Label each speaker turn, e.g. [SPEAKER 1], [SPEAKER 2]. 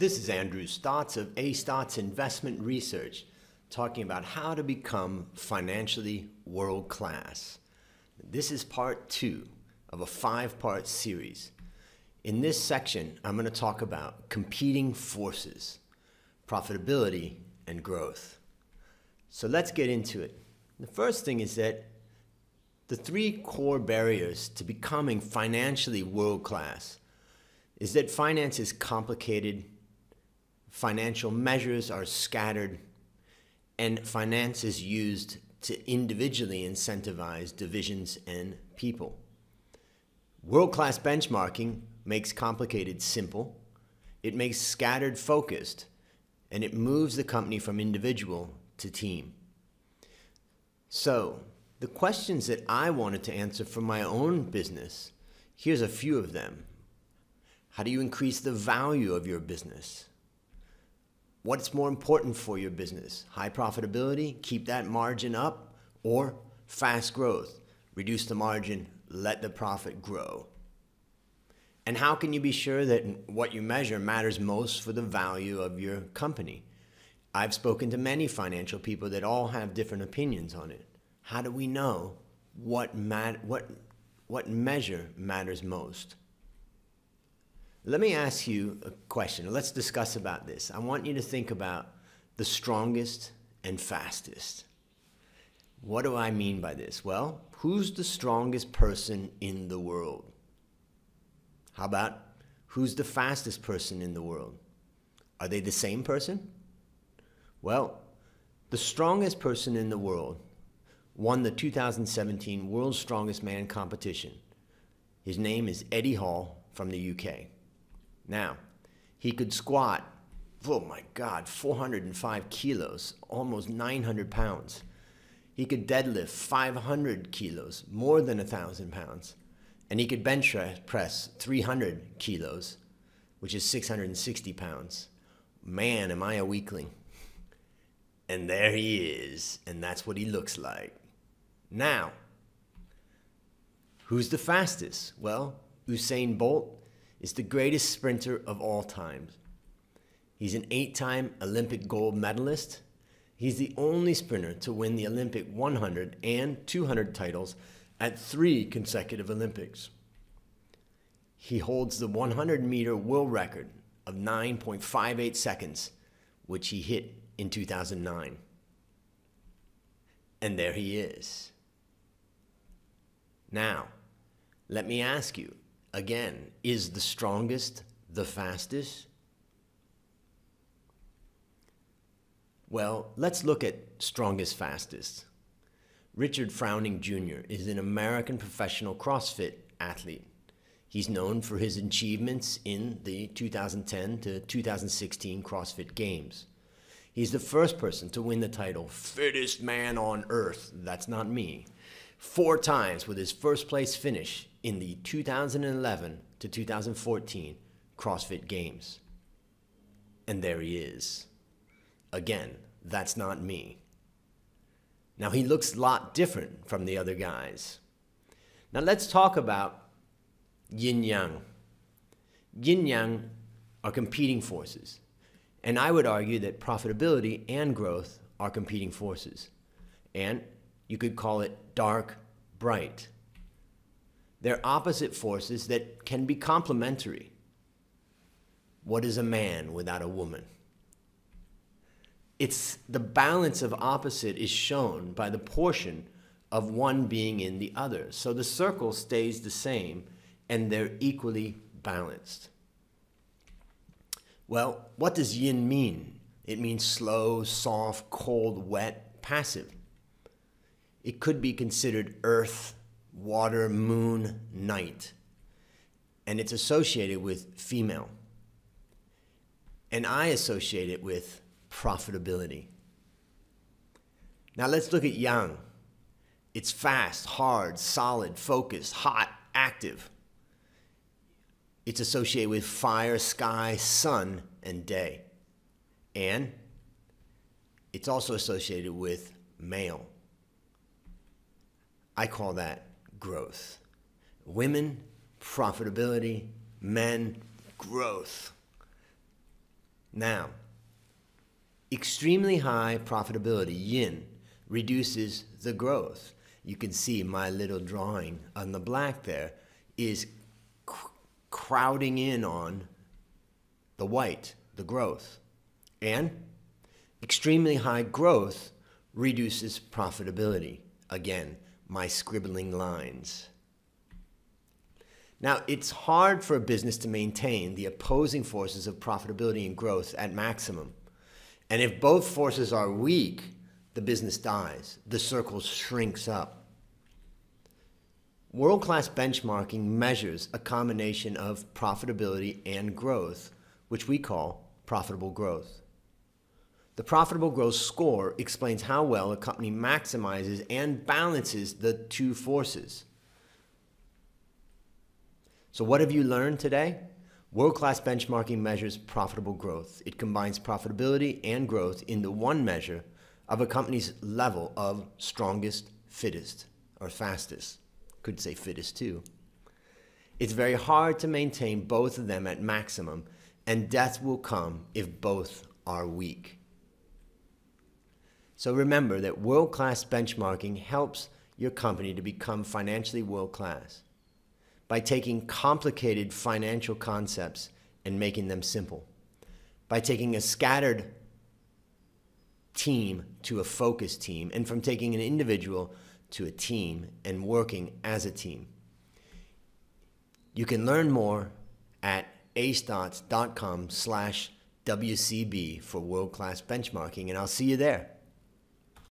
[SPEAKER 1] This is Andrew Stotz of A Stotz Investment Research talking about how to become financially world class. This is part two of a five part series. In this section, I'm going to talk about competing forces, profitability, and growth. So let's get into it. The first thing is that the three core barriers to becoming financially world class is that finance is complicated, financial measures are scattered, and finance is used to individually incentivize divisions and people. World class benchmarking makes complicated simple, it makes scattered focused, and it moves the company from individual to team. So, the questions that I wanted to answer for my own business, here's a few of them. How do you increase the value of your business? What's more important for your business? High profitability, keep that margin up, or fast growth? Reduce the margin, let the profit grow. And how can you be sure that what you measure matters most for the value of your company? I've spoken to many financial people that all have different opinions on it. How do we know what, mat- what, what measure matters most? Let me ask you a question. Let's discuss about this. I want you to think about the strongest and fastest. What do I mean by this? Well, who's the strongest person in the world? How about who's the fastest person in the world? Are they the same person? Well, the strongest person in the world won the 2017 World's Strongest Man competition. His name is Eddie Hall from the UK. Now, he could squat, oh my God, 405 kilos, almost 900 pounds. He could deadlift 500 kilos, more than 1,000 pounds. And he could bench press 300 kilos, which is 660 pounds. Man, am I a weakling. And there he is, and that's what he looks like. Now, who's the fastest? Well, Usain Bolt is the greatest sprinter of all time. He's an eight time Olympic gold medalist. He's the only sprinter to win the Olympic 100 and 200 titles at three consecutive Olympics. He holds the 100 meter world record of 9.58 seconds, which he hit in 2009. And there he is. Now, let me ask you again, is the strongest the fastest? Well, let's look at strongest fastest. Richard Froning Jr. is an American professional CrossFit athlete. He's known for his achievements in the 2010 to 2016 CrossFit Games. He's the first person to win the title Fittest Man on Earth. That's not me. Four times with his first place finish in the 2011 to 2014 CrossFit Games. And there he is. Again, that's not me. Now he looks a lot different from the other guys. Now let's talk about yin yang. Yin yang are competing forces. And I would argue that profitability and growth are competing forces. And you could call it dark, bright. They're opposite forces that can be complementary. What is a man without a woman? It's the balance of opposite is shown by the portion of one being in the other. So the circle stays the same and they're equally balanced. Well, what does yin mean? It means slow, soft, cold, wet, passive. It could be considered earth, water, moon, night. And it's associated with female. And I associate it with profitability. Now let's look at yang. It's fast, hard, solid, focused, hot, active. It's associated with fire, sky, sun, and day. And it's also associated with male. I call that growth. Women, profitability, men, growth. Now, extremely high profitability, yin, reduces the growth. You can see my little drawing on the black there is cr- crowding in on the white, the growth. And extremely high growth reduces profitability. Again, my scribbling lines. Now, it's hard for a business to maintain the opposing forces of profitability and growth at maximum. And if both forces are weak, the business dies, the circle shrinks up. World class benchmarking measures a combination of profitability and growth, which we call profitable growth. The profitable growth score explains how well a company maximizes and balances the two forces. So, what have you learned today? World class benchmarking measures profitable growth. It combines profitability and growth into one measure of a company's level of strongest, fittest, or fastest. Could say fittest too. It's very hard to maintain both of them at maximum, and death will come if both are weak. So remember that world class benchmarking helps your company to become financially world class by taking complicated financial concepts and making them simple, by taking a scattered team to a focused team, and from taking an individual to a team and working as a team. You can learn more at astotz.com slash WCB for world-class benchmarking, and I'll see you there.